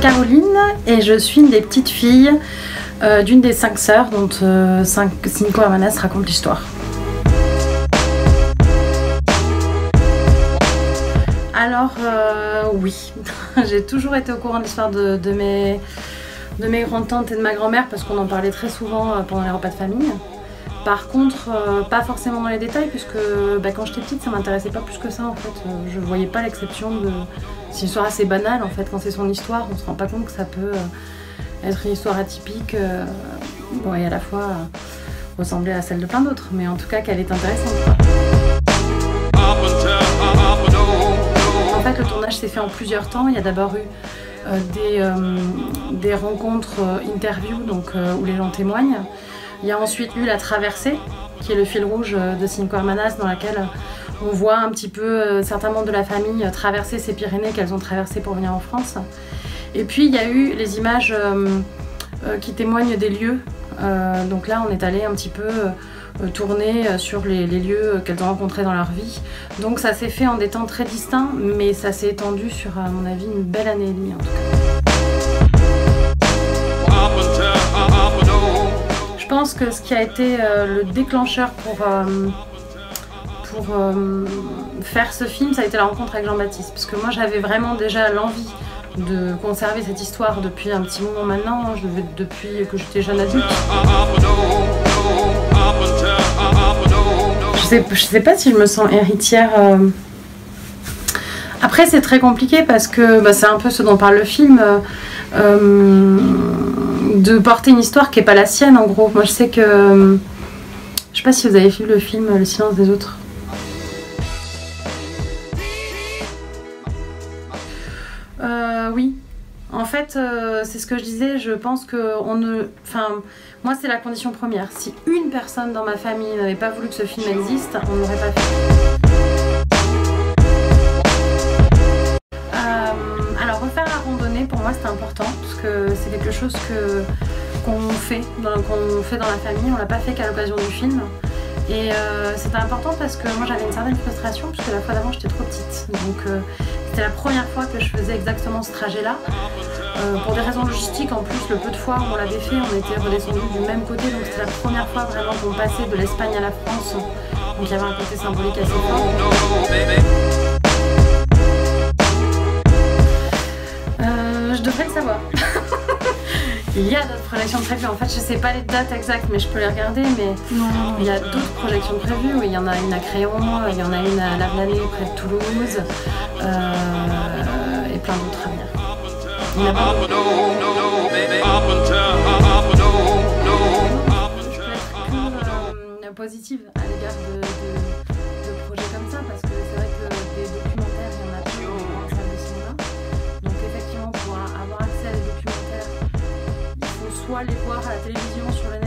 Caroline et je suis une des petites filles euh, d'une des cinq sœurs dont euh, cinq, Cinco Hermanas raconte l'histoire. Alors euh, oui, j'ai toujours été au courant de l'histoire de, mes, de mes grandes-tantes et de ma grand-mère parce qu'on en parlait très souvent pendant les repas de famille. Par contre, pas forcément dans les détails, puisque bah, quand j'étais petite, ça m'intéressait pas plus que ça en fait. je voyais pas l'exception de. C'est une histoire assez banale en fait, quand c'est son histoire, on se rend pas compte que ça peut être une histoire atypique euh, bon, et à la fois euh, ressembler à celle de plein d'autres, mais en tout cas qu'elle est intéressante. En fait, le tournage s'est fait en plusieurs temps. Il y a d'abord eu euh, des, des, rencontres interviews donc, où les gens témoignent. Il y a ensuite eu la traversée, qui est le fil rouge de Cinco Hermanas, dans laquelle on voit un petit peu certains membres de la famille traverser ces Pyrénées qu'elles ont traversées pour venir en France. Et puis il y a eu les images euh, euh, qui témoignent des lieux. Euh, donc là, on est allé un petit peu tourner sur les, lieux qu'elles ont rencontrés dans leur vie. Donc ça s'est fait en des temps très distincts, mais ça s'est étendu sur, à mon avis, une belle année et demie en tout cas. Je pense que ce qui a été le déclencheur pour, pour faire ce film, ça a été la rencontre avec Jean-Baptiste. Parce que moi, j'avais vraiment déjà l'envie de conserver cette histoire depuis un petit moment maintenant, depuis que j'étais jeune adulte. Je sais, je sais pas si je me sens héritière. Euh. Après, c'est très compliqué parce que bah, c'est un peu ce dont parle le film. Euh, euh, de porter une histoire qui n'est pas la sienne en gros. Moi je sais que. Je sais pas si vous avez vu le film Le silence des autres. Oui. En fait, euh, c'est ce que je disais, je pense que on ne. Enfin, moi, c'est la condition première. Si une personne dans ma famille n'avait pas voulu que ce film existe, on n'aurait pas fait. Euh, alors, refaire la randonnée, pour moi, c'est important, parce que c'est quelque chose qu'on fait, fait dans la famille. On l'a pas fait qu'à l'occasion du film. Et euh, c'était important parce que moi j'avais une certaine frustration puisque la fois d'avant j'étais trop petite. Donc euh, c'était la première fois que je faisais exactement ce trajet-là. Euh, pour des raisons logistiques, en plus, le peu de fois où on l'avait fait, on était redescendu du même côté. Donc c'était la première fois vraiment qu'on passait de l'Espagne à la France. Donc il un côté symbolique assez fort. Il y a d'autres projections prévues. En fait, je sais pas les dates exactes, mais je peux les regarder. Mais il y a d'autres projections prévues. Il y en a une à Créon, il y en a une à Lavelanet près de Toulouse, euh, et plein d'autres à venir. Je peux être positive à l'égard de les voir à la télévision sur net